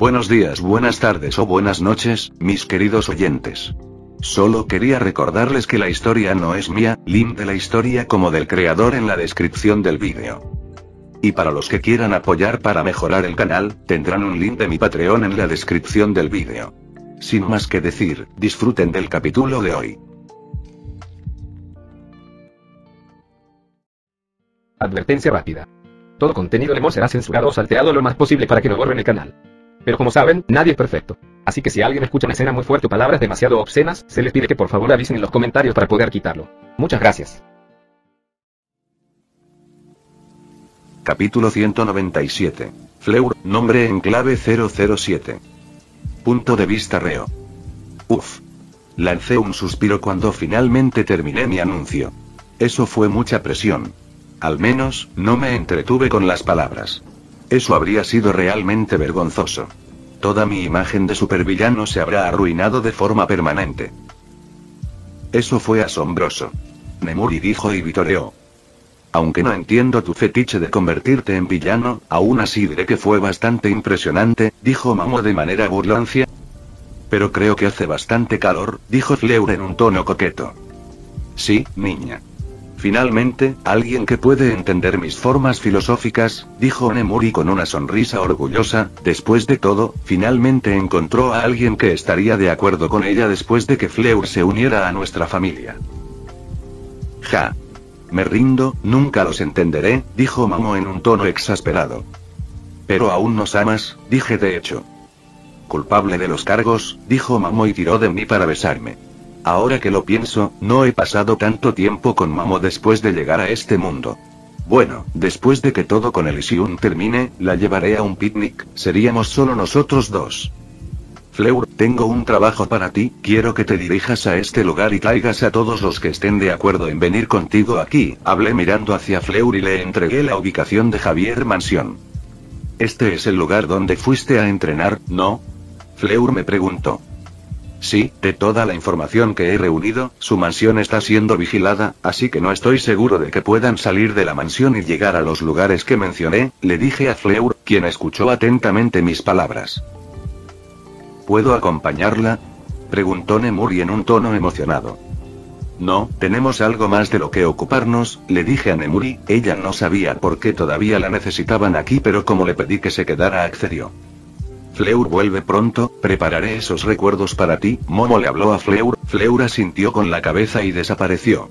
Buenos días, buenas tardes o buenas noches, mis queridos oyentes. Solo quería recordarles que la historia no es mía, link de la historia como del creador en la descripción del vídeo. Y para los que quieran apoyar para mejorar el canal, tendrán un link de mi Patreon en la descripción del vídeo. Sin más que decir, disfruten del capítulo de hoy. Advertencia rápida. Todo contenido de Mo será censurado o salteado lo más posible para que no borren el canal. Pero como saben, nadie es perfecto. Así que si alguien escucha una escena muy fuerte o palabras demasiado obscenas, se les pide que por favor avisen en los comentarios para poder quitarlo. Muchas gracias. Capítulo 197. Fleur, nombre en clave 007. Punto de vista reo. Uf. Lancé un suspiro cuando finalmente terminé mi anuncio. Eso fue mucha presión. Al menos, no me entretuve con las palabras. Eso habría sido realmente vergonzoso. Toda mi imagen de supervillano se habrá arruinado de forma permanente. Eso fue asombroso. Nemuri dijo y vitoreó. Aunque no entiendo tu fetiche de convertirte en villano, aún así diré que fue bastante impresionante, dijo Mamo de manera burlancia. Pero creo que hace bastante calor, dijo Fleur en un tono coqueto. Sí, niña. Finalmente, alguien que puede entender mis formas filosóficas, dijo Nemuri con una sonrisa orgullosa, después de todo, finalmente encontró a alguien que estaría de acuerdo con ella después de que Fleur se uniera a nuestra familia. Ja. Me rindo, nunca los entenderé, dijo Mamo en un tono exasperado. Pero aún nos amas, dije de hecho. Culpable de los cargos, dijo Mamo y tiró de mí para besarme. Ahora que lo pienso, no he pasado tanto tiempo con Mamo después de llegar a este mundo. Bueno, después de que todo con Elysium termine, la llevaré a un picnic, seríamos solo nosotros dos. Fleur, tengo un trabajo para ti, quiero que te dirijas a este lugar y traigas a todos los que estén de acuerdo en venir contigo aquí, hablé mirando hacia Fleur y le entregué la ubicación de Javier Mansión. Este es el lugar donde fuiste a entrenar, ¿no? Fleur me preguntó. Sí, de toda la información que he reunido, su mansión está siendo vigilada, así que no estoy seguro de que puedan salir de la mansión y llegar a los lugares que mencioné, le dije a Fleur, quien escuchó atentamente mis palabras. ¿Puedo acompañarla? preguntó Nemuri en un tono emocionado. No, tenemos algo más de lo que ocuparnos, le dije a Nemuri, ella no sabía por qué todavía la necesitaban aquí pero como le pedí que se quedara accedió. Fleur vuelve pronto, prepararé esos recuerdos para ti, Momo le habló a Fleur, Fleur asintió con la cabeza y desapareció.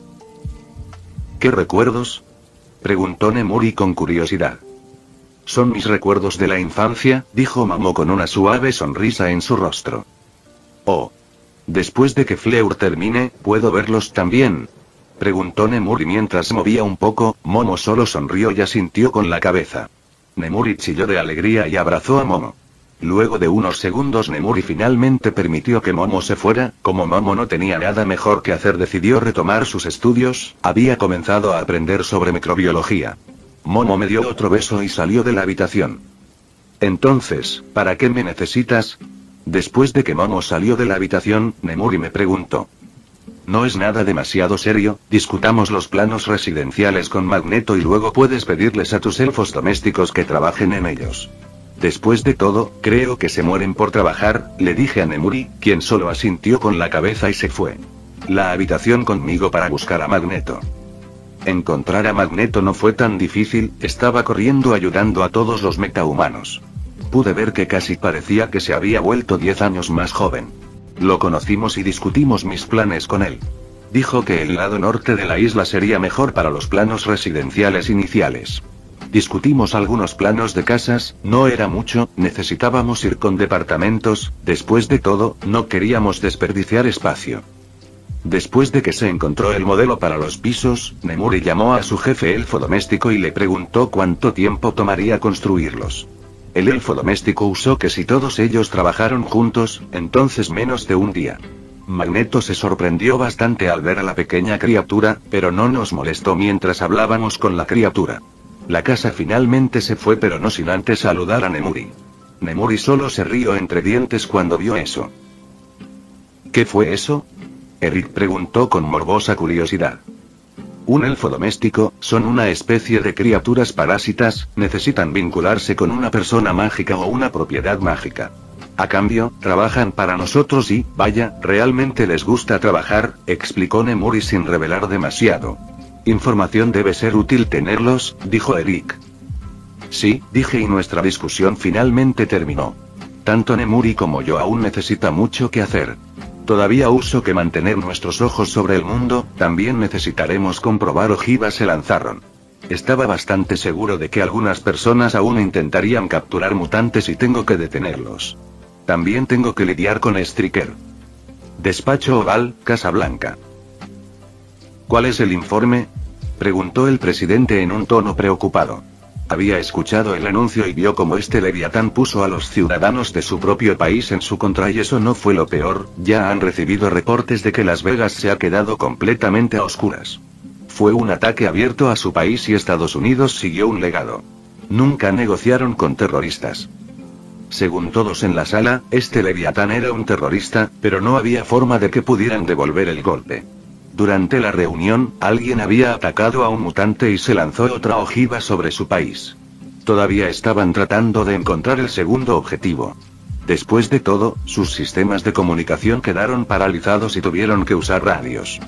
¿Qué recuerdos? preguntó Nemuri con curiosidad. Son mis recuerdos de la infancia, dijo Momo con una suave sonrisa en su rostro. Oh. Después de que Fleur termine, ¿puedo verlos también? Preguntó Nemuri mientras movía un poco, Momo solo sonrió y asintió con la cabeza. Nemuri chilló de alegría y abrazó a Momo. Luego de unos segundos Nemuri finalmente permitió que Momo se fuera, como Momo no tenía nada mejor que hacer decidió retomar sus estudios, había comenzado a aprender sobre microbiología. Momo me dio otro beso y salió de la habitación. Entonces, ¿para qué me necesitas? Después de que Momo salió de la habitación, Nemuri me preguntó. No es nada demasiado serio, discutamos los planos residenciales con Magneto y luego puedes pedirles a tus elfos domésticos que trabajen en ellos. Después de todo, creo que se mueren por trabajar, le dije a Nemuri, quien solo asintió con la cabeza y se fue. La habitación conmigo para buscar a Magneto. Encontrar a Magneto no fue tan difícil, estaba corriendo ayudando a todos los metahumanos. Pude ver que casi parecía que se había vuelto 10 años más joven. Lo conocimos y discutimos mis planes con él. Dijo que el lado norte de la isla sería mejor para los planos residenciales iniciales. Discutimos algunos planos de casas, no era mucho, necesitábamos ir con departamentos, después de todo, no queríamos desperdiciar espacio. Después de que se encontró el modelo para los pisos, Nemuri llamó a su jefe elfo doméstico y le preguntó cuánto tiempo tomaría construirlos. El elfo doméstico usó que si todos ellos trabajaron juntos, entonces menos de un día. Magneto se sorprendió bastante al ver a la pequeña criatura, pero no nos molestó mientras hablábamos con la criatura. La casa finalmente se fue pero no sin antes saludar a Nemuri. Nemuri solo se rió entre dientes cuando vio eso. ¿Qué fue eso? Eric preguntó con morbosa curiosidad. un elfo doméstico, son una especie de criaturas parásitas, necesitan vincularse con una persona mágica o una propiedad mágica. A cambio, trabajan para nosotros y, vaya, realmente les gusta trabajar, explicó Nemuri sin revelar demasiado. Información debe ser útil tenerlos, dijo Eric. Sí, dije y nuestra discusión finalmente terminó. Tanto Nemuri como yo aún necesita mucho que hacer. Todavía uso que mantener nuestros ojos sobre el mundo, también necesitaremos comprobar ojivas se lanzaron. Estaba bastante seguro de que algunas personas aún intentarían capturar mutantes y tengo que detenerlos. También tengo que lidiar con Striker. Despacho Oval, Casa Blanca. ¿Cuál es el informe? preguntó el presidente en un tono preocupado. Había escuchado el anuncio y vio cómo este leviatán puso a los ciudadanos de su propio país en su contra y eso no fue lo peor, ya han recibido reportes de que Las Vegas se ha quedado completamente a oscuras. Fue un ataque abierto a su país y Estados Unidos siguió un legado. Nunca negociaron con terroristas. Según todos en la sala, este leviatán era un terrorista, pero no había forma de que pudieran devolver el golpe. Durante la reunión, alguien había atacado a un mutante y se lanzó otra ojiva sobre su país. Todavía estaban tratando de encontrar el segundo objetivo. Después de todo, sus sistemas de comunicación quedaron paralizados y tuvieron que usar radios.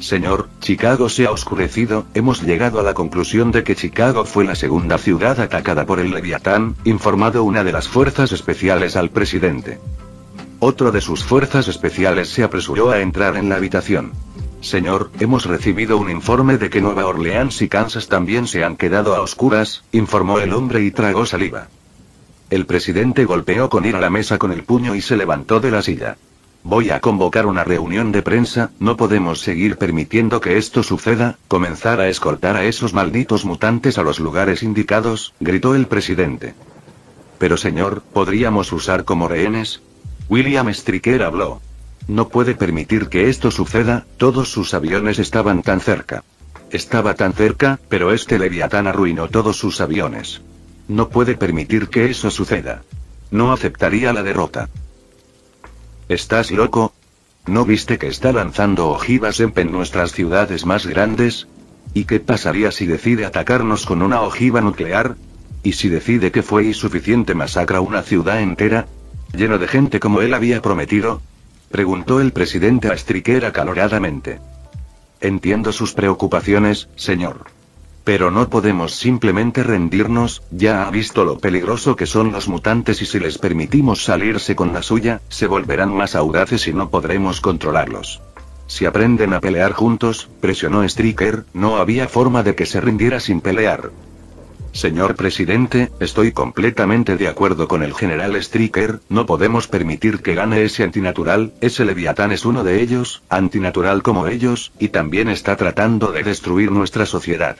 Señor, Chicago se ha oscurecido, hemos llegado a la conclusión de que Chicago fue la segunda ciudad atacada por el Leviatán, informado una de las fuerzas especiales al presidente. Otro de sus fuerzas especiales se apresuró a entrar en la habitación. Señor, hemos recibido un informe de que Nueva Orleans y Kansas también se han quedado a oscuras, informó el hombre y tragó saliva. El presidente golpeó con ira la mesa con el puño y se levantó de la silla. Voy a convocar una reunión de prensa, no podemos seguir permitiendo que esto suceda, comenzar a escoltar a esos malditos mutantes a los lugares indicados, gritó el presidente. Pero señor, ¿podríamos usar como rehenes? William Stricker habló. No puede permitir que esto suceda, todos sus aviones estaban tan cerca. Estaba tan cerca, pero este leviatán arruinó todos sus aviones. No puede permitir que eso suceda. No aceptaría la derrota. ¿Estás loco? ¿No viste que está lanzando ojivas en nuestras ciudades más grandes? ¿Y qué pasaría si decide atacarnos con una ojiva nuclear? ¿Y si decide que fue insuficiente masacra una ciudad entera? ¿Lleno de gente como él había prometido? Preguntó el presidente a Striker acaloradamente. Entiendo sus preocupaciones, señor. Pero no podemos simplemente rendirnos, ya ha visto lo peligroso que son los mutantes y si les permitimos salirse con la suya, se volverán más audaces y no podremos controlarlos. Si aprenden a pelear juntos, presionó Striker, no había forma de que se rindiera sin pelear. Señor presidente, estoy completamente de acuerdo con el general Striker, no podemos permitir que gane ese antinatural, ese leviatán es uno de ellos, antinatural como ellos, y también está tratando de destruir nuestra sociedad.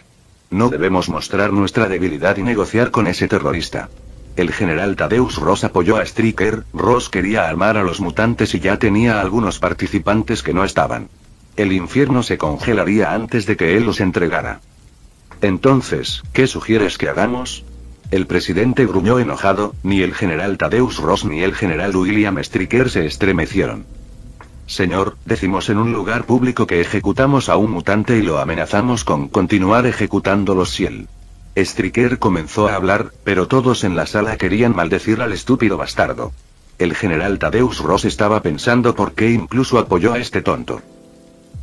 No debemos mostrar nuestra debilidad y negociar con ese terrorista. El general Tadeus Ross apoyó a Striker, Ross quería armar a los mutantes y ya tenía algunos participantes que no estaban. El infierno se congelaría antes de que él los entregara. Entonces, ¿qué sugieres que hagamos? El presidente gruñó enojado, ni el general Tadeus Ross ni el general William Striker se estremecieron. Señor, decimos en un lugar público que ejecutamos a un mutante y lo amenazamos con continuar ejecutándolos si él. Striker comenzó a hablar, pero todos en la sala querían maldecir al estúpido bastardo. El general Tadeus Ross estaba pensando por qué incluso apoyó a este tonto.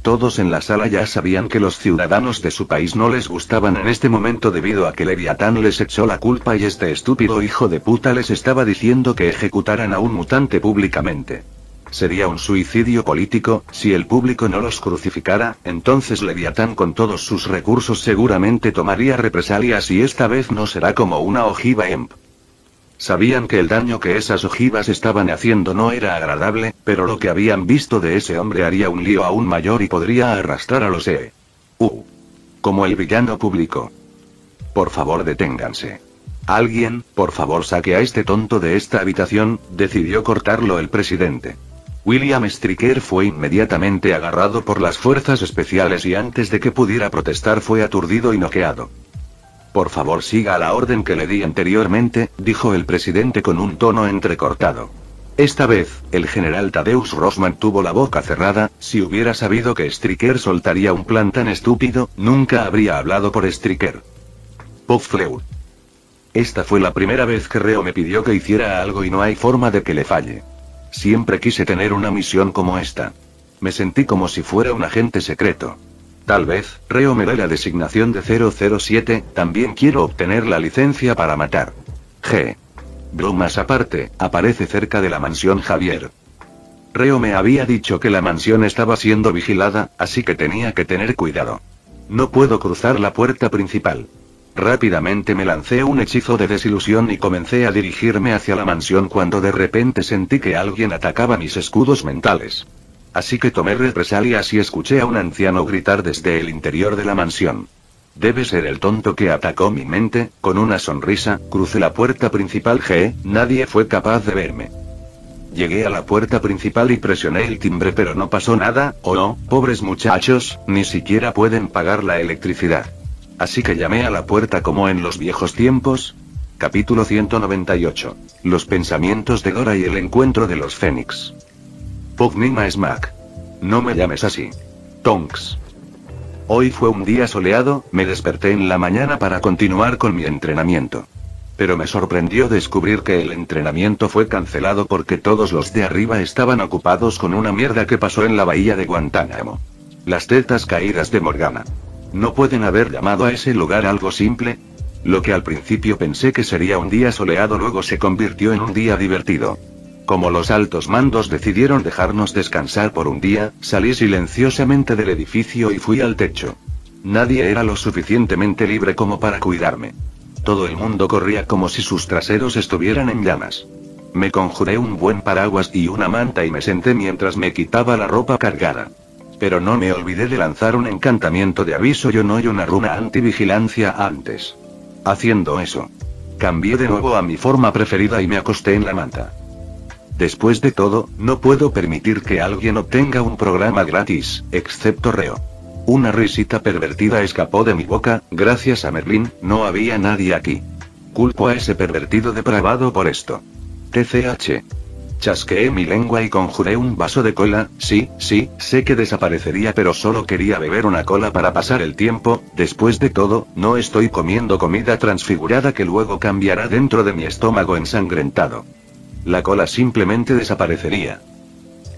Todos en la sala ya sabían que los ciudadanos de su país no les gustaban en este momento debido a que Leviatán les echó la culpa y este estúpido hijo de puta les estaba diciendo que ejecutaran a un mutante públicamente. Sería un suicidio político, si el público no los crucificara, entonces Leviatán con todos sus recursos seguramente tomaría represalias y esta vez no será como una ojiva EMP. Sabían que el daño que esas ojivas estaban haciendo no era agradable, pero lo que habían visto de ese hombre haría un lío aún mayor y podría arrastrar a los E. U. Como el villano público. Por favor deténganse. Alguien, por favor saque a este tonto de esta habitación, decidió cortarlo el presidente. William Striker fue inmediatamente agarrado por las fuerzas especiales y antes de que pudiera protestar fue aturdido y noqueado. Por favor siga la orden que le di anteriormente, dijo el presidente con un tono entrecortado. Esta vez, el general Tadeusz Rosman tuvo la boca cerrada, si hubiera sabido que Striker soltaría un plan tan estúpido, nunca habría hablado por Striker. Fleur. Esta fue la primera vez que Reo me pidió que hiciera algo y no hay forma de que le falle. Siempre quise tener una misión como esta. Me sentí como si fuera un agente secreto. Tal vez, Reo me dé la designación de 007, también quiero obtener la licencia para matar. G. Bromas aparte, aparece cerca de la mansión Javier. Reo me había dicho que la mansión estaba siendo vigilada, así que tenía que tener cuidado. No puedo cruzar la puerta principal. Rápidamente me lancé un hechizo de desilusión y comencé a dirigirme hacia la mansión cuando de repente sentí que alguien atacaba mis escudos mentales. Así que tomé represalias y escuché a un anciano gritar desde el interior de la mansión. Debe ser el tonto que atacó mi mente, con una sonrisa, crucé la puerta principal G, nadie fue capaz de verme. Llegué a la puerta principal y presioné el timbre pero no pasó nada, o no, pobres muchachos, ni siquiera pueden pagar la electricidad. Así que llamé a la puerta como en los viejos tiempos. Capítulo 198. Los pensamientos de Dora y el encuentro de los Fénix. Pugnima Smack. No me llames así. Tonks. Hoy fue un día soleado, me desperté en la mañana para continuar con mi entrenamiento. Pero me sorprendió descubrir que el entrenamiento fue cancelado porque todos los de arriba estaban ocupados con una mierda que pasó en la bahía de Guantánamo. Las tetas caídas de Morgana. ¿No pueden haber llamado a ese lugar algo simple? Lo que al principio pensé que sería un día soleado luego se convirtió en un día divertido. Como los altos mandos decidieron dejarnos descansar por un día, salí silenciosamente del edificio y fui al techo. Nadie era lo suficientemente libre como para cuidarme. Todo el mundo corría como si sus traseros estuvieran en llamas. Me conjuré un buen paraguas y una manta y me senté mientras me quitaba la ropa cargada. Pero no me olvidé de lanzar un encantamiento de aviso yo no y una runa antivigilancia antes. Haciendo eso. Cambié de nuevo a mi forma preferida y me acosté en la manta. Después de todo, no puedo permitir que alguien obtenga un programa gratis, excepto Reo. Una risita pervertida escapó de mi boca, gracias a Merlin, no había nadie aquí. Culpo a ese pervertido depravado por esto. TCH. Chasqueé mi lengua y conjuré un vaso de cola, sí, sí, sé que desaparecería pero solo quería beber una cola para pasar el tiempo, después de todo, no estoy comiendo comida transfigurada que luego cambiará dentro de mi estómago ensangrentado. La cola simplemente desaparecería.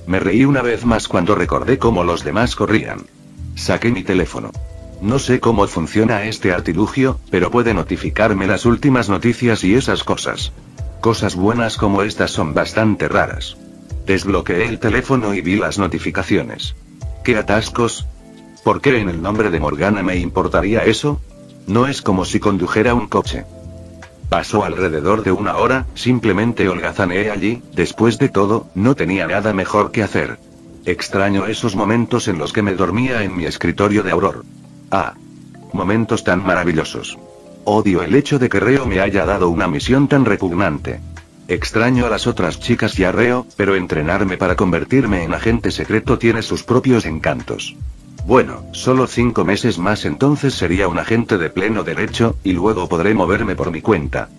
Me reí una vez más cuando recordé cómo los demás corrían. Saqué mi teléfono. No sé cómo funciona este artilugio, pero puede notificarme las últimas noticias y esas cosas. Cosas buenas como estas son bastante raras. Desbloqueé el teléfono y vi las notificaciones. ¿Qué atascos? ¿Por qué en el nombre de Morgana me importaría eso? No es como si condujera un coche. Pasó alrededor de una hora, simplemente holgazaneé allí, después de todo, no tenía nada mejor que hacer. Extraño esos momentos en los que me dormía en mi escritorio de Auror. Ah. Momentos tan maravillosos. Odio el hecho de que Reo me haya dado una misión tan repugnante. Extraño a las otras chicas y a Reo, pero entrenarme para convertirme en agente secreto tiene sus propios encantos. Bueno, solo cinco meses más entonces sería un agente de pleno derecho, y luego podré moverme por mi cuenta.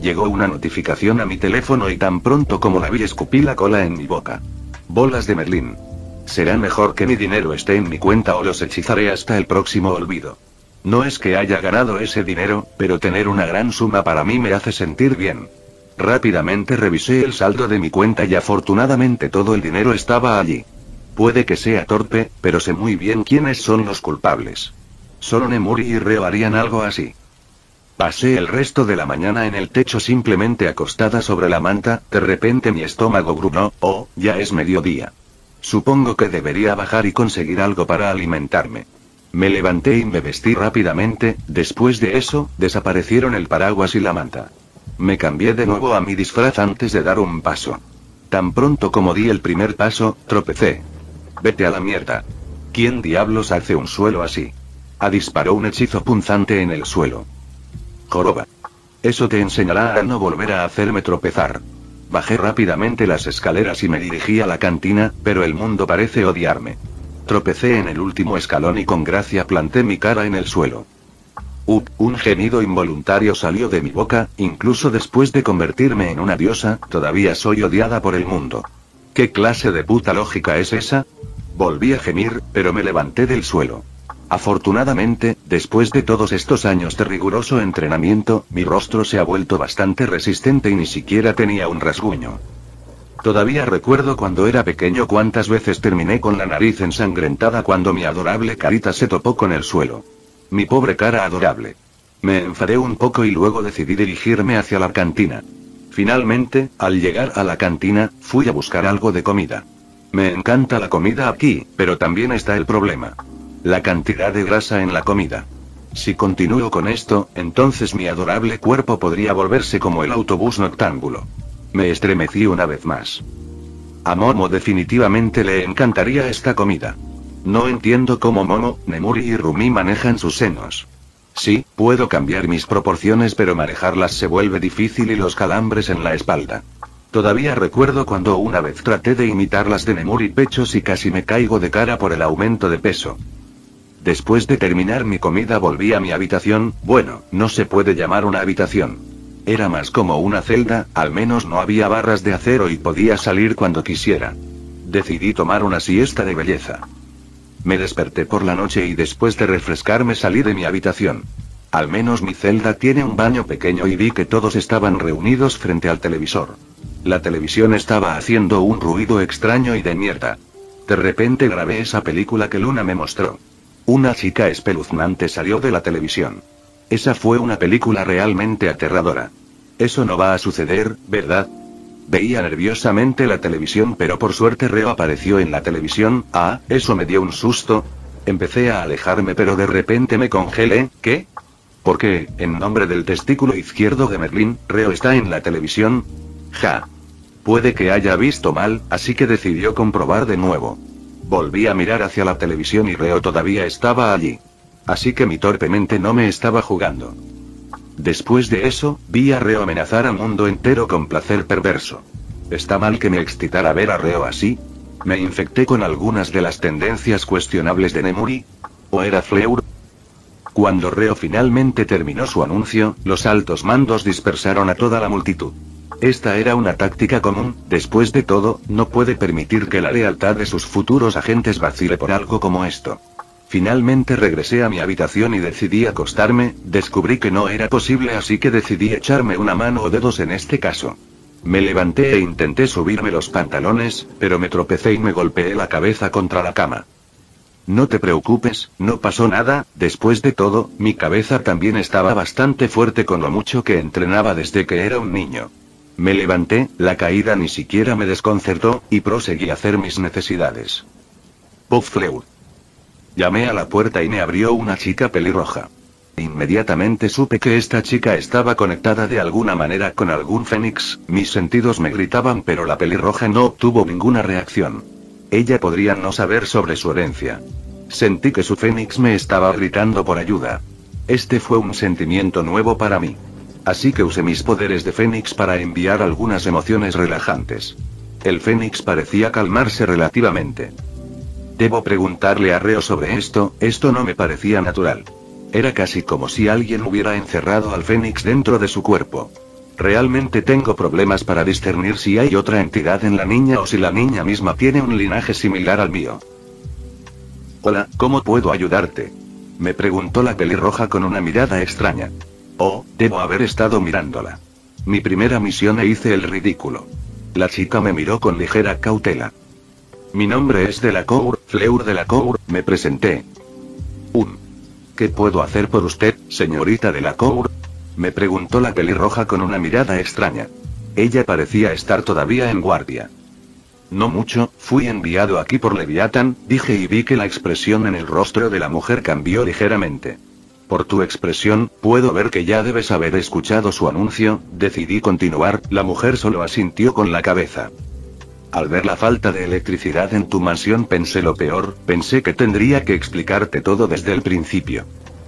Llegó una notificación a mi teléfono y tan pronto como la vi escupí la cola en mi boca. Bolas de Merlín. Será mejor que mi dinero esté en mi cuenta o los hechizaré hasta el próximo olvido. No es que haya ganado ese dinero, pero tener una gran suma para mí me hace sentir bien. Rápidamente revisé el saldo de mi cuenta y afortunadamente todo el dinero estaba allí. Puede que sea torpe, pero sé muy bien quiénes son los culpables. Solo Nemuri y Reo harían algo así. Pasé el resto de la mañana en el techo simplemente acostada sobre la manta, de repente mi estómago grunó, oh, ya es mediodía. Supongo que debería bajar y conseguir algo para alimentarme. Me levanté y me vestí rápidamente, después de eso, desaparecieron el paraguas y la manta. Me cambié de nuevo a mi disfraz antes de dar un paso. Tan pronto como di el primer paso, tropecé. Vete a la mierda. ¿Quién diablos hace un suelo así? Ha disparó un hechizo punzante en el suelo. Joroba. Eso te enseñará a no volver a hacerme tropezar. Bajé rápidamente las escaleras y me dirigí a la cantina, pero el mundo parece odiarme. Tropecé en el último escalón y con gracia planté mi cara en el suelo. Uh, un gemido involuntario salió de mi boca, incluso después de convertirme en una diosa, todavía soy odiada por el mundo. ¿Qué clase de puta lógica es esa? Volví a gemir, pero me levanté del suelo. Afortunadamente, después de todos estos años de riguroso entrenamiento, mi rostro se ha vuelto bastante resistente y ni siquiera tenía un rasguño. Todavía recuerdo cuando era pequeño cuántas veces terminé con la nariz ensangrentada cuando mi adorable carita se topó con el suelo. Mi pobre cara adorable. Me enfadé un poco y luego decidí dirigirme hacia la cantina. Finalmente, al llegar a la cantina, fui a buscar algo de comida. Me encanta la comida aquí, pero también está el problema. La cantidad de grasa en la comida. Si continúo con esto, entonces mi adorable cuerpo podría volverse como el autobús noctámbulo. Me estremecí una vez más. A Momo definitivamente le encantaría esta comida. No entiendo cómo Momo, Nemuri y Rumi manejan sus senos. Sí, puedo cambiar mis proporciones pero manejarlas se vuelve difícil y los calambres en la espalda. Todavía recuerdo cuando una vez traté de imitar las de Nemuri pechos y casi me caigo de cara por el aumento de peso. Después de terminar mi comida volví a mi habitación, bueno, no se puede llamar una habitación. Era más como una celda, al menos no había barras de acero y podía salir cuando quisiera. Decidí tomar una siesta de belleza. Me desperté por la noche y después de refrescarme salí de mi habitación. Al menos mi celda tiene un baño pequeño y vi que todos estaban reunidos frente al televisor. La televisión estaba haciendo un ruido extraño y de mierda. De repente grabé esa película que Luna me mostró. Una chica espeluznante salió de la televisión. Esa fue una película realmente aterradora. Eso no va a suceder, ¿verdad? Veía nerviosamente la televisión, pero por suerte Reo apareció en la televisión. Ah, eso me dio un susto. Empecé a alejarme, pero de repente me congelé. ¿Qué? ¿Por qué, en nombre del testículo izquierdo de Merlín, Reo está en la televisión? Ja. Puede que haya visto mal, así que decidió comprobar de nuevo. Volví a mirar hacia la televisión y Reo todavía estaba allí. Así que mi torpe mente no me estaba jugando. Después de eso, vi a Reo amenazar al mundo entero con placer perverso. ¿Está mal que me excitara ver a Reo así? ¿Me infecté con algunas de las tendencias cuestionables de Nemuri? ¿O era Fleur? Cuando Reo finalmente terminó su anuncio, los altos mandos dispersaron a toda la multitud. Esta era una táctica común, después de todo, no puede permitir que la lealtad de sus futuros agentes vacile por algo como esto. Finalmente regresé a mi habitación y decidí acostarme, descubrí que no era posible así que decidí echarme una mano o dedos en este caso. Me levanté e intenté subirme los pantalones, pero me tropecé y me golpeé la cabeza contra la cama. No te preocupes, no pasó nada, después de todo, mi cabeza también estaba bastante fuerte con lo mucho que entrenaba desde que era un niño. Me levanté, la caída ni siquiera me desconcertó, y proseguí a hacer mis necesidades. Puff Fleur. Llamé a la puerta y me abrió una chica pelirroja. Inmediatamente supe que esta chica estaba conectada de alguna manera con algún fénix, mis sentidos me gritaban pero la pelirroja no obtuvo ninguna reacción. Ella podría no saber sobre su herencia. Sentí que su fénix me estaba gritando por ayuda. Este fue un sentimiento nuevo para mí. Así que usé mis poderes de fénix para enviar algunas emociones relajantes. El fénix parecía calmarse relativamente. Debo preguntarle a Reo sobre esto, esto no me parecía natural. Era casi como si alguien hubiera encerrado al Fénix dentro de su cuerpo. Realmente tengo problemas para discernir si hay otra entidad en la niña o si la niña misma tiene un linaje similar al mío. Hola, ¿cómo puedo ayudarte? Me preguntó la pelirroja con una mirada extraña. Oh, debo haber estado mirándola. Mi primera misión e hice el ridículo. La chica me miró con ligera cautela. Mi nombre es Delacour, Fleur Delacour, me presenté. Un. ¿Qué puedo hacer por usted, señorita Delacour? Me preguntó la pelirroja con una mirada extraña. Ella parecía estar todavía en guardia. No mucho, fui enviado aquí por Leviathan, dije y vi que la expresión en el rostro de la mujer cambió ligeramente. Por tu expresión, puedo ver que ya debes haber escuchado su anuncio, decidí continuar, la mujer solo asintió con la cabeza. Al ver la falta de electricidad en tu mansión pensé lo peor, pensé que tendría que explicarte todo desde el principio.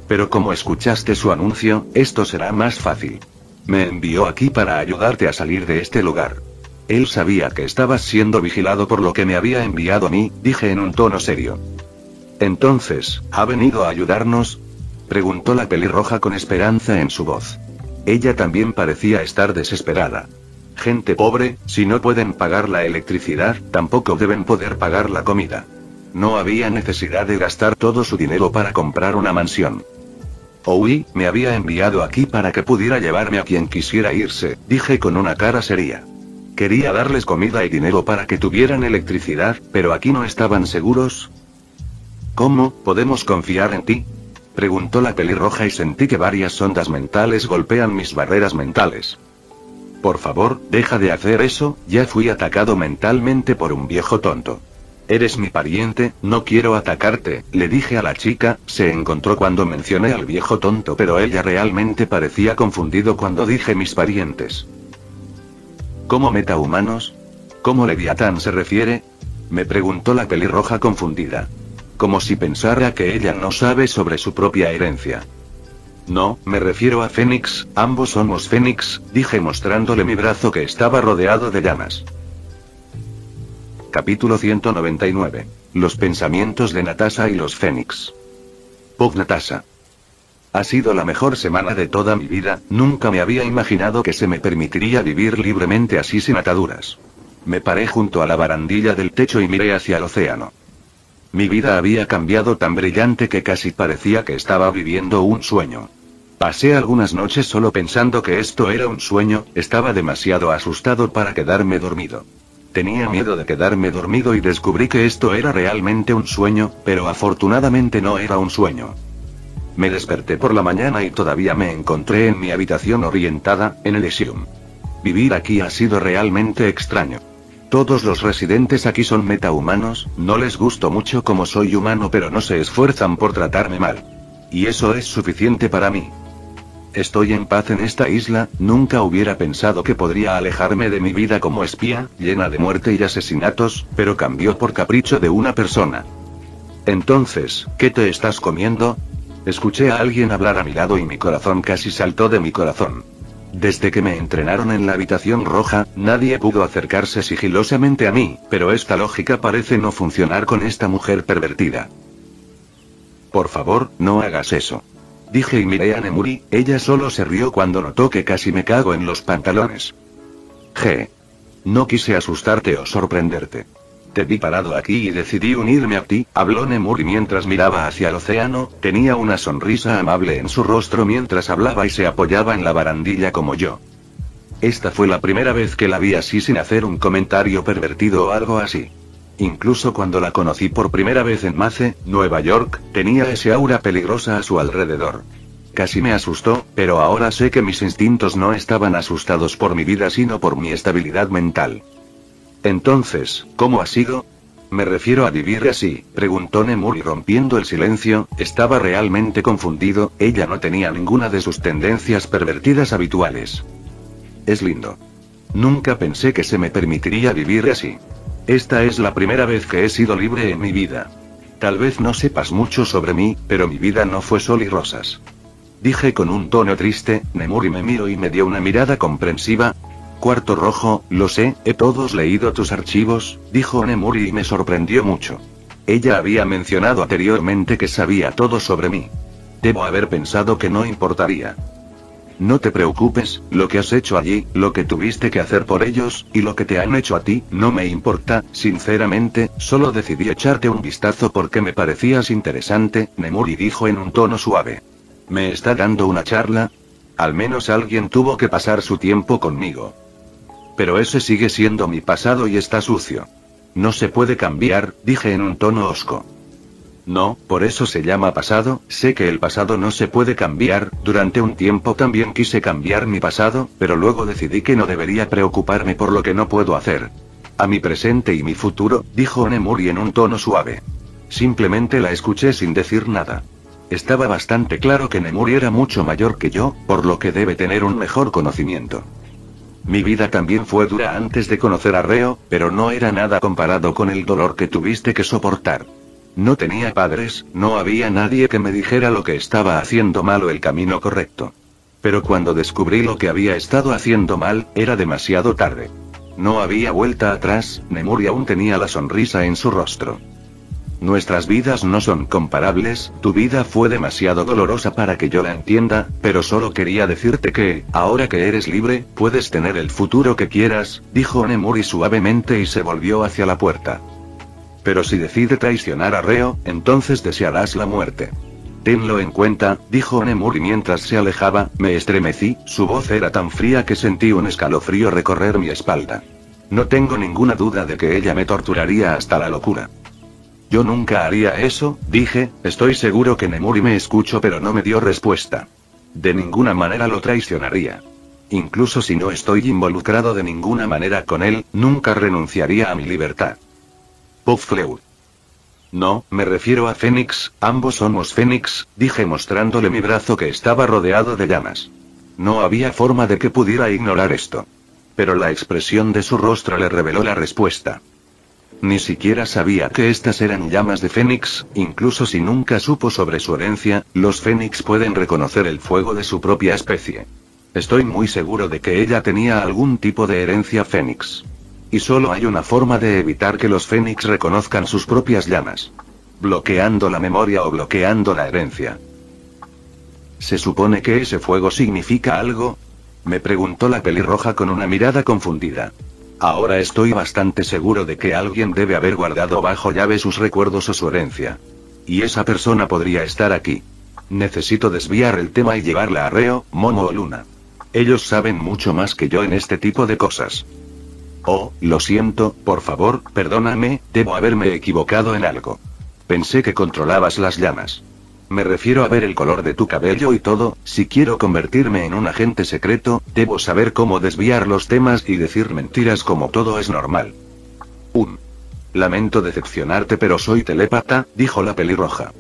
Pero como escuchaste su anuncio, esto será más fácil. Me envió aquí para ayudarte a salir de este lugar. Él sabía que estabas siendo vigilado por lo que me había enviado a mí, dije en un tono serio. Entonces, ¿ha venido a ayudarnos? Preguntó la pelirroja con esperanza en su voz. Ella también parecía estar desesperada. Gente pobre, si no pueden pagar la electricidad, tampoco deben poder pagar la comida. No había necesidad de gastar todo su dinero para comprar una mansión. Oui, me había enviado aquí para que pudiera llevarme a quien quisiera irse, dije con una cara seria. Quería darles comida y dinero para que tuvieran electricidad, pero aquí no estaban seguros. ¿Cómo podemos confiar en ti? Preguntó la pelirroja y sentí que varias ondas mentales golpean mis barreras mentales. Por favor, deja de hacer eso, ya fui atacado mentalmente por un viejo tonto. Eres mi pariente, no quiero atacarte, le dije a la chica, se encontró cuando mencioné al viejo tonto, pero ella realmente parecía confundido cuando dije mis parientes. ¿Cómo metahumanos? ¿Cómo Leviatán se refiere? Me preguntó la pelirroja confundida. Como si pensara que ella no sabe sobre su propia herencia. No, me refiero a Fénix, ambos somos Fénix, dije mostrándole mi brazo que estaba rodeado de llamas. Capítulo 199. Los pensamientos de Natasha y los Fénix. Pug Natasha. Ha sido la mejor semana de toda mi vida, nunca me había imaginado que se me permitiría vivir libremente así sin ataduras. Me paré junto a la barandilla del techo y miré hacia el océano. Mi vida había cambiado tan brillante que casi parecía que estaba viviendo un sueño. Pasé algunas noches solo pensando que esto era un sueño, estaba demasiado asustado para quedarme dormido. Tenía miedo de quedarme dormido y descubrí que esto era realmente un sueño, pero afortunadamente no era un sueño. Me desperté por la mañana y todavía me encontré en mi habitación orientada, en el Elysium. Vivir aquí ha sido realmente extraño. Todos los residentes aquí son metahumanos, no les gusto mucho como soy humano pero no se esfuerzan por tratarme mal. Y eso es suficiente para mí. Estoy en paz en esta isla, nunca hubiera pensado que podría alejarme de mi vida como espía, llena de muerte y asesinatos, pero cambió por capricho de una persona. Entonces, ¿qué te estás comiendo? Escuché a alguien hablar a mi lado y mi corazón casi saltó de mi corazón. Desde que me entrenaron en la habitación roja, nadie pudo acercarse sigilosamente a mí, pero esta lógica parece no funcionar con esta mujer pervertida. Por favor, no hagas eso. Dije y miré a Nemuri, ella solo se rió cuando notó que casi me cago en los pantalones. G. No quise asustarte o sorprenderte. Te vi parado aquí y decidí unirme a ti, habló Nemuri mientras miraba hacia el océano, tenía una sonrisa amable en su rostro mientras hablaba y se apoyaba en la barandilla como yo. Esta fue la primera vez que la vi así sin hacer un comentario pervertido o algo así. Incluso cuando la conocí por primera vez en Mace, Nueva York, tenía ese aura peligrosa a su alrededor. Casi me asustó, pero ahora sé que mis instintos no estaban asustados por mi vida sino por mi estabilidad mental. Entonces, ¿cómo ha sido? Me refiero a vivir así, preguntó Nemuri rompiendo el silencio, estaba realmente confundido, ella no tenía ninguna de sus tendencias pervertidas habituales. Es lindo. Nunca pensé que se me permitiría vivir así. Esta es la primera vez que he sido libre en mi vida. Tal vez no sepas mucho sobre mí, pero mi vida no fue sol y rosas. Dije con un tono triste, Nemuri me miró y me dio una mirada comprensiva, Cuarto rojo, lo sé, he todos leído tus archivos, dijo Nemuri y me sorprendió mucho. Ella había mencionado anteriormente que sabía todo sobre mí. Debo haber pensado que no importaría. No te preocupes, lo que has hecho allí, lo que tuviste que hacer por ellos, y lo que te han hecho a ti, no me importa, sinceramente, solo decidí echarte un vistazo porque me parecías interesante, Nemuri dijo en un tono suave. ¿Me está dando una charla? Al menos alguien tuvo que pasar su tiempo conmigo. Pero ese sigue siendo mi pasado y está sucio. No se puede cambiar, dije en un tono hosco. No, por eso se llama pasado, sé que el pasado no se puede cambiar, durante un tiempo también quise cambiar mi pasado, pero luego decidí que no debería preocuparme por lo que no puedo hacer. A mi presente y mi futuro, dijo Nemuri en un tono suave. Simplemente la escuché sin decir nada. Estaba bastante claro que Nemuri era mucho mayor que yo, por lo que debe tener un mejor conocimiento. Mi vida también fue dura antes de conocer a Reo, pero no era nada comparado con el dolor que tuviste que soportar. No tenía padres, no había nadie que me dijera lo que estaba haciendo mal o el camino correcto. Pero cuando descubrí lo que había estado haciendo mal, era demasiado tarde. No había vuelta atrás, Nemuri aún tenía la sonrisa en su rostro. Nuestras vidas no son comparables, tu vida fue demasiado dolorosa para que yo la entienda, pero solo quería decirte que, ahora que eres libre, puedes tener el futuro que quieras, dijo Nemuri suavemente y se volvió hacia la puerta. Pero si decide traicionar a Reo, entonces desearás la muerte. Tenlo en cuenta, dijo Nemuri mientras se alejaba, me estremecí, su voz era tan fría que sentí un escalofrío recorrer mi espalda. No tengo ninguna duda de que ella me torturaría hasta la locura. Yo nunca haría eso, dije, estoy seguro que Nemuri me escuchó pero no me dio respuesta. De ninguna manera lo traicionaría. Incluso si no estoy involucrado de ninguna manera con él, nunca renunciaría a mi libertad. Puffleur. No, me refiero a Fénix, ambos somos Fénix, dije mostrándole mi brazo que estaba rodeado de llamas. No había forma de que pudiera ignorar esto. Pero la expresión de su rostro le reveló la respuesta. Ni siquiera sabía que estas eran llamas de Fénix, incluso si nunca supo sobre su herencia, los Fénix pueden reconocer el fuego de su propia especie. Estoy muy seguro de que ella tenía algún tipo de herencia Fénix. Y solo hay una forma de evitar que los Fénix reconozcan sus propias llamas. Bloqueando la memoria o bloqueando la herencia. ¿Se supone que ese fuego significa algo? Me preguntó la pelirroja con una mirada confundida. Ahora estoy bastante seguro de que alguien debe haber guardado bajo llave sus recuerdos o su herencia. Y esa persona podría estar aquí. Necesito desviar el tema y llevarla a Reo, Momo o Luna. Ellos saben mucho más que yo en este tipo de cosas. Oh, lo siento, por favor, perdóname, debo haberme equivocado en algo. Pensé que controlabas las llamas. Me refiero a ver el color de tu cabello y todo, si quiero convertirme en un agente secreto, debo saber cómo desviar los temas y decir mentiras como todo es normal. Un. Lamento decepcionarte pero soy telépata, dijo la pelirroja.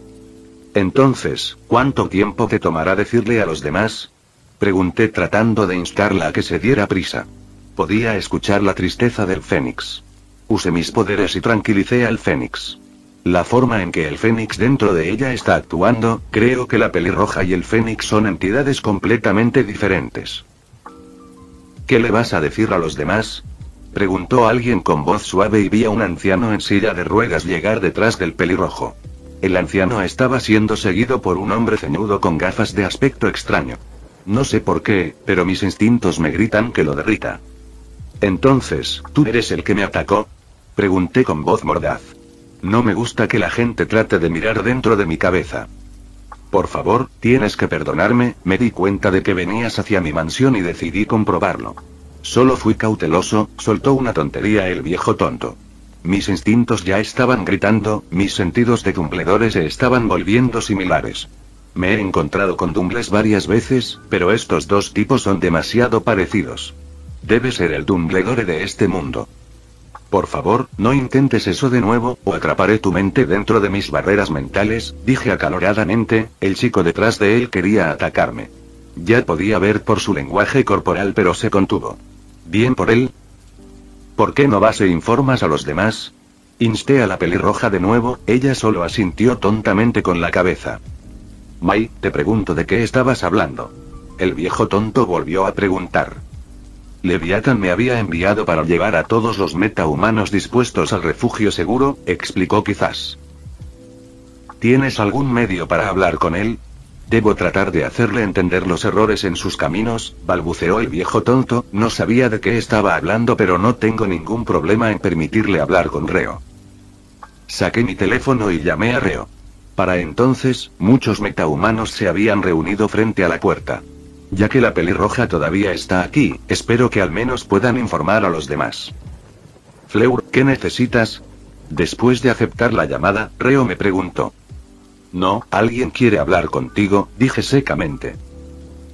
Entonces, ¿cuánto tiempo te tomará decirle a los demás? Pregunté tratando de instarla a que se diera prisa. Podía escuchar la tristeza del Fénix. Usé mis poderes y tranquilicé al Fénix. La forma en que el Fénix dentro de ella está actuando, creo que la pelirroja y el Fénix son entidades completamente diferentes. ¿Qué le vas a decir a los demás? Preguntó alguien con voz suave y vi a un anciano en silla de ruedas llegar detrás del pelirrojo. El anciano estaba siendo seguido por un hombre ceñudo con gafas de aspecto extraño. No sé por qué, pero mis instintos me gritan que lo derrita. Entonces, ¿tú eres el que me atacó? Pregunté con voz mordaz. No me gusta que la gente trate de mirar dentro de mi cabeza. Por favor, tienes que perdonarme, me di cuenta de que venías hacia mi mansión y decidí comprobarlo. Solo fui cauteloso, soltó una tontería el viejo tonto. Mis instintos ya estaban gritando, mis sentidos de Dumbledore se estaban volviendo similares. Me he encontrado con Dumbles varias veces, pero estos dos tipos son demasiado parecidos. Debe ser el Dumbledore de este mundo. Por favor, no intentes eso de nuevo, o atraparé tu mente dentro de mis barreras mentales, dije acaloradamente, el chico detrás de él quería atacarme. Ya podía ver por su lenguaje corporal pero se contuvo. Bien por él. ¿Por qué no vas e informas a los demás? Insté a la pelirroja de nuevo, ella solo asintió tontamente con la cabeza. Mai, te pregunto de qué estabas hablando. El viejo tonto volvió a preguntar. Leviathan me había enviado para llevar a todos los metahumanos dispuestos al refugio seguro, explicó quizás. ¿Tienes algún medio para hablar con él? Debo tratar de hacerle entender los errores en sus caminos, balbuceó el viejo tonto, no sabía de qué estaba hablando pero no tengo ningún problema en permitirle hablar con Reo. Saqué mi teléfono y llamé a Reo. Para entonces, muchos metahumanos se habían reunido frente a la puerta. Ya que la pelirroja todavía está aquí, espero que al menos puedan informar a los demás. Fleur, ¿qué necesitas? Después de aceptar la llamada, Reo me preguntó. No, alguien quiere hablar contigo, dije secamente.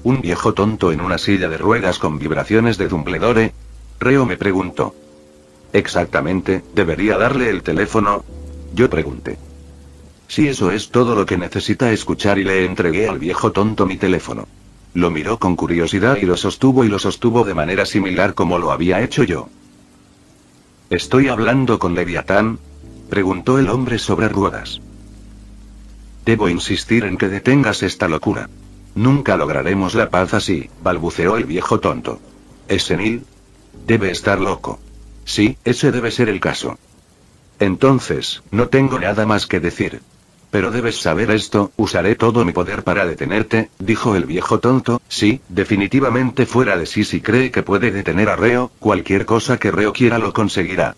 Un viejo tonto en una silla de ruedas con vibraciones de Dumbledore. Reo me preguntó. Exactamente, ¿debería darle el teléfono? Yo pregunté. Si eso es todo lo que necesita escuchar y le entregué al viejo tonto mi teléfono. Lo miró con curiosidad y lo sostuvo y lo sostuvo de manera similar como lo había hecho yo. ¿Estoy hablando con Leviatán? preguntó el hombre sobre ruedas. Debo insistir en que detengas esta locura. Nunca lograremos la paz así, balbuceó el viejo tonto. ¿Es senil? Debe estar loco. Sí, ese debe ser el caso. Entonces, no tengo nada más que decir. Pero debes saber esto, usaré todo mi poder para detenerte, dijo el viejo tonto, sí, definitivamente fuera de sí si cree que puede detener a Reo, cualquier cosa que Reo quiera lo conseguirá.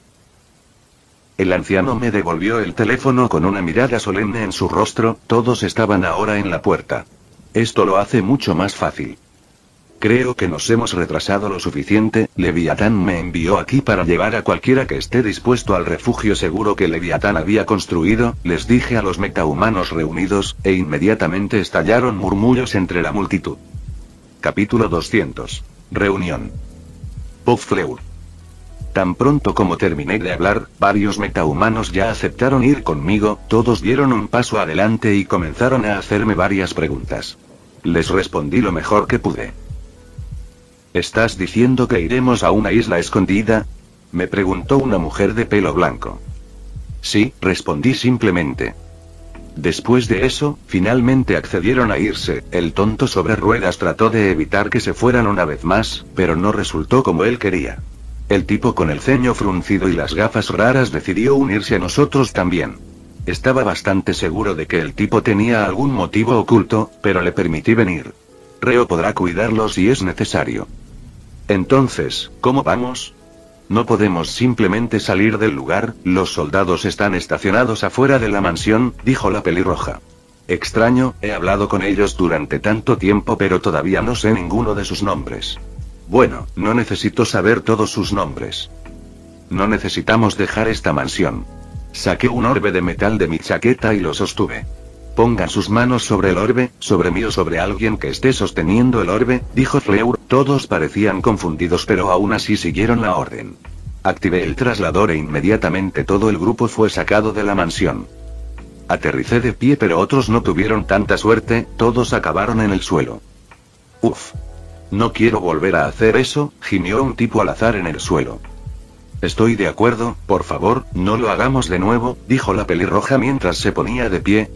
El anciano me devolvió el teléfono con una mirada solemne en su rostro, todos estaban ahora en la puerta. Esto lo hace mucho más fácil. Creo que nos hemos retrasado lo suficiente, Leviatán me envió aquí para llevar a cualquiera que esté dispuesto al refugio seguro que Leviatán había construido, les dije a los metahumanos reunidos, e inmediatamente estallaron murmullos entre la multitud. Capítulo 200. Reunión. Fleur. Tan pronto como terminé de hablar, varios metahumanos ya aceptaron ir conmigo, todos dieron un paso adelante y comenzaron a hacerme varias preguntas. Les respondí lo mejor que pude. ¿Estás diciendo que iremos a una isla escondida? Me preguntó una mujer de pelo blanco. Sí, respondí simplemente. Después de eso, finalmente accedieron a irse, el tonto sobre ruedas trató de evitar que se fueran una vez más, pero no resultó como él quería. El tipo con el ceño fruncido y las gafas raras decidió unirse a nosotros también. Estaba bastante seguro de que el tipo tenía algún motivo oculto, pero le permití venir. Reo podrá cuidarlo si es necesario. Entonces, ¿cómo vamos? No podemos simplemente salir del lugar, los soldados están estacionados afuera de la mansión, dijo la pelirroja. Extraño, he hablado con ellos durante tanto tiempo pero todavía no sé ninguno de sus nombres. Bueno, no necesito saber todos sus nombres. No necesitamos dejar esta mansión. Saqué un orbe de metal de mi chaqueta y lo sostuve. Pongan sus manos sobre el orbe, sobre mí o sobre alguien que esté sosteniendo el orbe, dijo Fleur. Todos parecían confundidos pero aún así siguieron la orden. Activé el traslador e inmediatamente todo el grupo fue sacado de la mansión. Aterricé de pie pero otros no tuvieron tanta suerte, todos acabaron en el suelo. Uf. No quiero volver a hacer eso, gimió un tipo al azar en el suelo. Estoy de acuerdo, por favor, no lo hagamos de nuevo, dijo la pelirroja mientras se ponía de pie,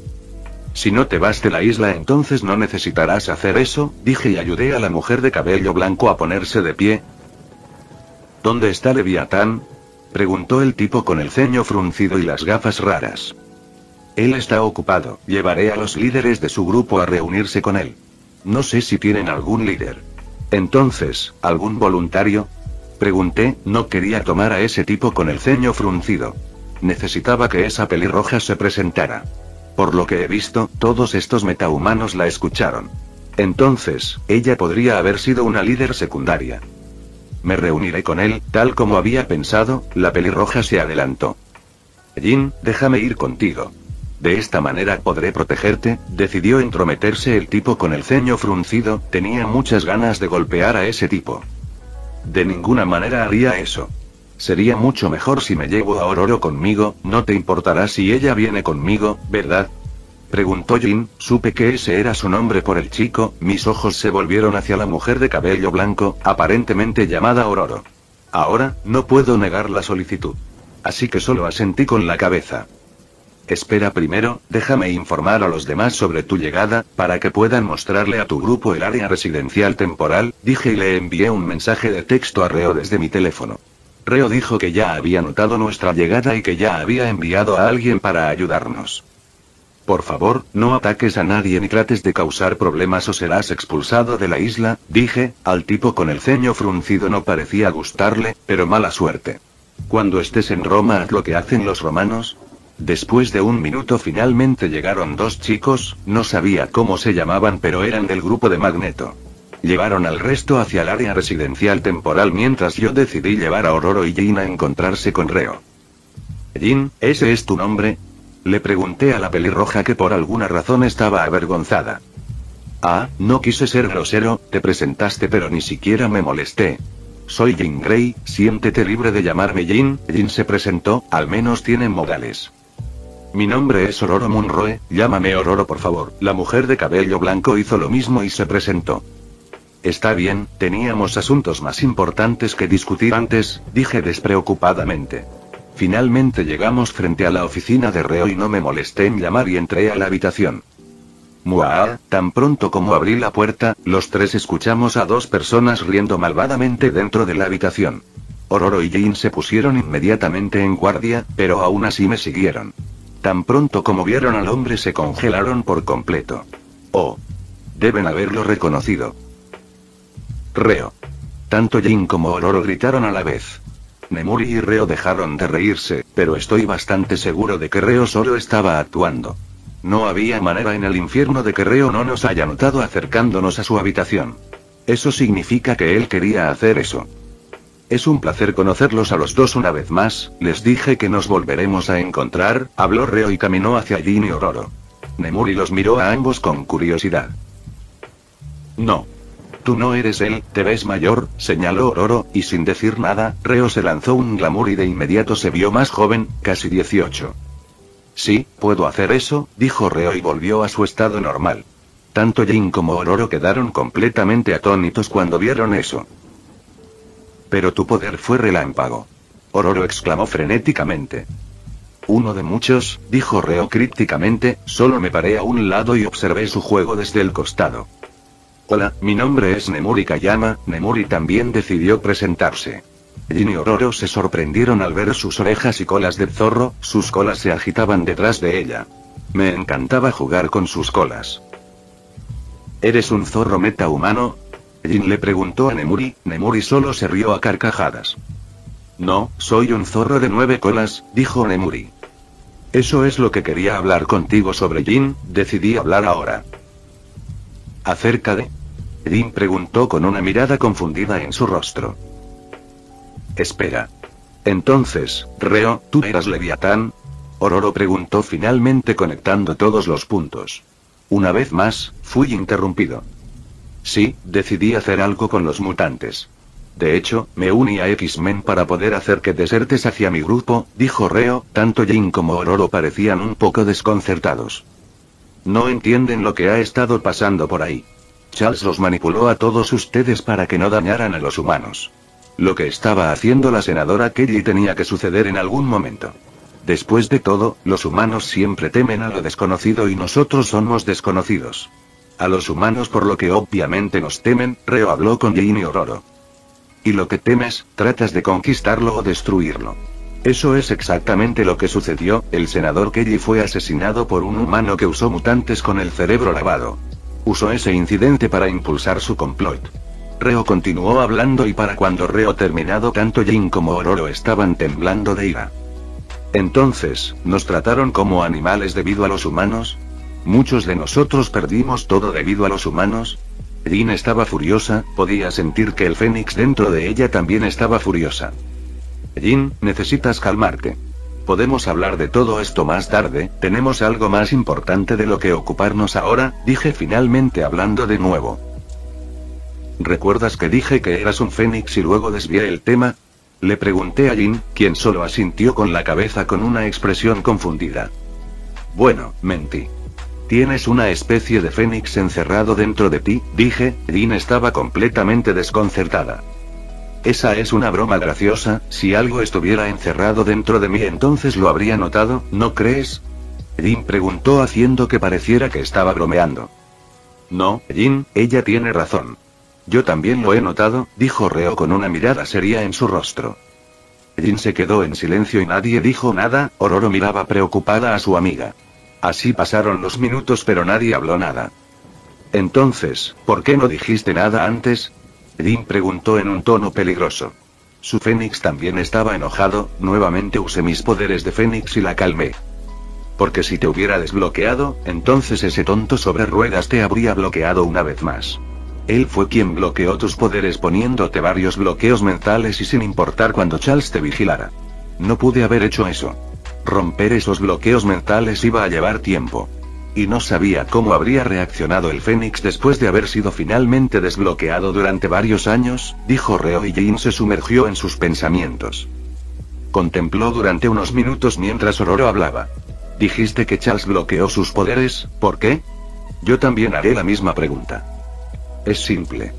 si no te vas de la isla entonces no necesitarás hacer eso, dije y ayudé a la mujer de cabello blanco a ponerse de pie. ¿Dónde está Leviatán? preguntó el tipo con el ceño fruncido y las gafas raras. Él está ocupado, llevaré a los líderes de su grupo a reunirse con él. No sé si tienen algún líder. Entonces, ¿algún voluntario? Pregunté, no quería tomar a ese tipo con el ceño fruncido. Necesitaba que esa pelirroja se presentara. Por lo que he visto, todos estos metahumanos la escucharon. Entonces, ella podría haber sido una líder secundaria. Me reuniré con él, tal como había pensado, la pelirroja se adelantó. Jin, déjame ir contigo. De esta manera podré protegerte, decidió entrometerse el tipo con el ceño fruncido, tenía muchas ganas de golpear a ese tipo. De ninguna manera haría eso. Sería mucho mejor si me llevo a Ororo conmigo, no te importará si ella viene conmigo, ¿verdad? Preguntó Jin, supe que ese era su nombre por el chico, mis ojos se volvieron hacia la mujer de cabello blanco, aparentemente llamada Ororo. Ahora, no puedo negar la solicitud. Así que solo asentí con la cabeza. Espera primero, déjame informar a los demás sobre tu llegada, para que puedan mostrarle a tu grupo el área residencial temporal, dije y le envié un mensaje de texto a Reo desde mi teléfono. Reo dijo que ya había notado nuestra llegada y que ya había enviado a alguien para ayudarnos. Por favor, no ataques a nadie ni trates de causar problemas o serás expulsado de la isla, dije, al tipo con el ceño fruncido no parecía gustarle, pero mala suerte. Cuando estés en Roma haz lo que hacen los romanos. Después de un minuto finalmente llegaron dos chicos, no sabía cómo se llamaban pero eran del grupo de Magneto. Llevaron al resto hacia el área residencial temporal mientras yo decidí llevar a Ororo y Jin a encontrarse con Reo. Jin, ¿ese es tu nombre? Le pregunté a la pelirroja que por alguna razón estaba avergonzada. Ah, no quise ser grosero, te presentaste pero ni siquiera me molesté. Soy Jin Grey, siéntete libre de llamarme Jin. Jin se presentó, al menos tiene modales. Mi nombre es Ororo Munroe, llámame Ororo por favor. La mujer de cabello blanco hizo lo mismo y se presentó. Está bien, teníamos asuntos más importantes que discutir antes, dije despreocupadamente. Finalmente llegamos frente a la oficina de Reo y no me molesté en llamar y entré a la habitación. Muaa, tan pronto como abrí la puerta, los tres escuchamos a dos personas riendo malvadamente dentro de la habitación. Ororo y Jin se pusieron inmediatamente en guardia, pero aún así me siguieron. Tan pronto como vieron al hombre se congelaron por completo. Oh. Deben haberlo reconocido. Reo. Tanto Jin como Ororo gritaron a la vez. Nemuri y Reo dejaron de reírse, pero estoy bastante seguro de que Reo solo estaba actuando. No había manera en el infierno de que Reo no nos haya notado acercándonos a su habitación. Eso significa que él quería hacer eso. Es un placer conocerlos a los dos una vez más, les dije que nos volveremos a encontrar, habló Reo y caminó hacia Jin y Ororo. Nemuri los miró a ambos con curiosidad. No. Tú no eres él, te ves mayor, señaló Ororo, y sin decir nada, Reo se lanzó un glamour y de inmediato se vio más joven, casi 18. Sí, puedo hacer eso, dijo Reo y volvió a su estado normal. Tanto Jin como Ororo quedaron completamente atónitos cuando vieron eso. Pero tu poder fue relámpago. Ororo exclamó frenéticamente. Uno de muchos, dijo Reo crípticamente, solo me paré a un lado y observé su juego desde el costado. Hola, mi nombre es Nemuri Kayama, Nemuri también decidió presentarse. Jin y Ororo se sorprendieron al ver sus orejas y colas de zorro, sus colas se agitaban detrás de ella. Me encantaba jugar con sus colas. ¿Eres un zorro meta humano? Jin le preguntó a Nemuri, Nemuri solo se rió a carcajadas. No, soy un zorro de nueve colas, dijo Nemuri. Eso es lo que quería hablar contigo sobre Jin, decidí hablar ahora. ¿Acerca de? Jin preguntó con una mirada confundida en su rostro. Espera. Entonces, Reo, ¿tú eras Leviatán? Ororo preguntó finalmente conectando todos los puntos. Una vez más, fui interrumpido. Sí, decidí hacer algo con los mutantes. De hecho, me uní a X-Men para poder hacer que desertes hacia mi grupo, dijo Reo, tanto Jin como Ororo parecían un poco desconcertados. No entienden lo que ha estado pasando por ahí. Charles los manipuló a todos ustedes para que no dañaran a los humanos. Lo que estaba haciendo la senadora Kelly tenía que suceder en algún momento. Después de todo, los humanos siempre temen a lo desconocido y nosotros somos desconocidos. A los humanos por lo que obviamente nos temen, Reo habló con Jin y Ororo. Y lo que temes, tratas de conquistarlo o destruirlo. Eso es exactamente lo que sucedió, el senador Kelly fue asesinado por un humano que usó mutantes con el cerebro lavado. Usó ese incidente para impulsar su complot. Reo continuó hablando y para cuando Reo terminado tanto Jin como Ororo estaban temblando de ira. Entonces, ¿nos trataron como animales debido a los humanos? ¿Muchos de nosotros perdimos todo debido a los humanos? Jin estaba furiosa, podía sentir que el Fénix dentro de ella también estaba furiosa. Jin, necesitas calmarte. Podemos hablar de todo esto más tarde, tenemos algo más importante de lo que ocuparnos ahora, dije finalmente hablando de nuevo. ¿Recuerdas que dije que eras un fénix y luego desvié el tema? Le pregunté a Jin, quien solo asintió con la cabeza con una expresión confundida. Bueno, mentí. Tienes una especie de fénix encerrado dentro de ti, dije, Jin estaba completamente desconcertada. Esa es una broma graciosa, si algo estuviera encerrado dentro de mí entonces lo habría notado, ¿no crees? Jin preguntó haciendo que pareciera que estaba bromeando. No, Jin, ella tiene razón. Yo también lo he notado, dijo Reo con una mirada seria en su rostro. Jin se quedó en silencio y nadie dijo nada, Ororo miraba preocupada a su amiga. Así pasaron los minutos pero nadie habló nada. Entonces, ¿por qué no dijiste nada antes? Jin preguntó en un tono peligroso. Su Fénix también estaba enojado, nuevamente usé mis poderes de Fénix y la calmé. Porque si te hubiera desbloqueado, entonces ese tonto sobre ruedas te habría bloqueado una vez más. Él fue quien bloqueó tus poderes poniéndote varios bloqueos mentales y sin importar cuando Charles te vigilara. No pude haber hecho eso. Romper esos bloqueos mentales iba a llevar tiempo. Y no sabía cómo habría reaccionado el Fénix después de haber sido finalmente desbloqueado durante varios años, dijo Reo y Jin se sumergió en sus pensamientos. Contempló durante unos minutos mientras Ororo hablaba. Dijiste que Charles bloqueó sus poderes, ¿por qué? Yo también haré la misma pregunta. Es simple.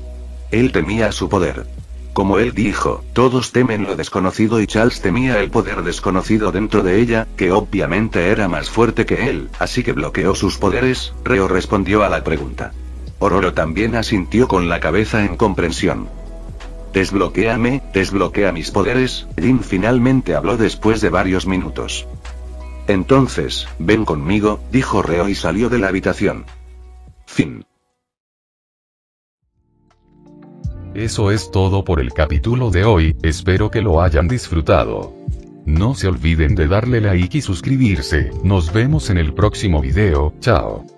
Él temía su poder. Como él dijo, todos temen lo desconocido y Charles temía el poder desconocido dentro de ella, que obviamente era más fuerte que él, así que bloqueó sus poderes, Reo respondió a la pregunta. Ororo también asintió con la cabeza en comprensión. Desbloquéame, desbloquea mis poderes, Jin finalmente habló después de varios minutos. Entonces, ven conmigo, dijo Reo y salió de la habitación. Fin. Eso es todo por el capítulo de hoy, espero que lo hayan disfrutado. No se olviden de darle like y suscribirse, nos vemos en el próximo video, chao.